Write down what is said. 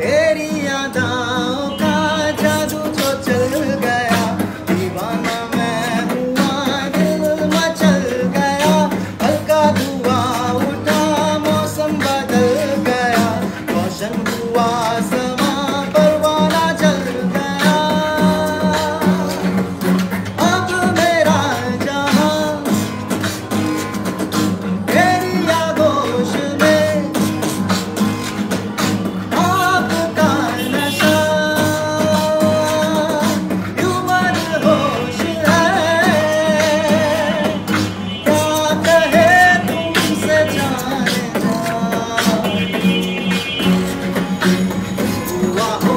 तेरी का जादू तो चल गया। दीवाना मैं दिल मचल गया मौसम बदल गया हुआ Allah